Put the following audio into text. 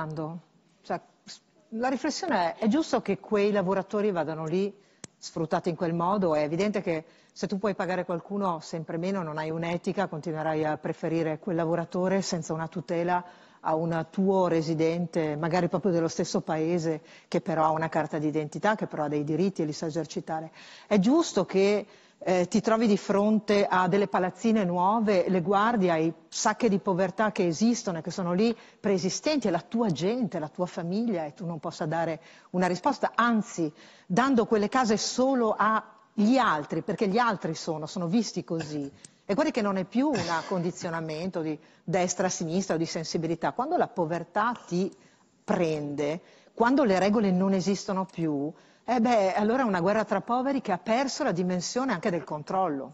governando? Cioè, la riflessione è, è giusto che quei lavoratori vadano lì sfruttati in quel modo? È evidente che se tu puoi pagare qualcuno sempre meno, non hai un'etica, continuerai a preferire quel lavoratore senza una tutela a un tuo residente, magari proprio dello stesso paese, che però ha una carta d'identità, che però ha dei diritti e li sa esercitare. È giusto che eh, ti trovi di fronte a delle palazzine nuove, le guardi ai sacche di povertà che esistono e che sono lì preesistenti, è la tua gente, la tua famiglia e tu non possa dare una risposta, anzi dando quelle case solo agli altri, perché gli altri sono, sono visti così. E guardi che non è più un condizionamento di destra-sinistra o di sensibilità. Quando la povertà ti prende, quando le regole non esistono più, eh beh, allora è una guerra tra poveri che ha perso la dimensione anche del controllo.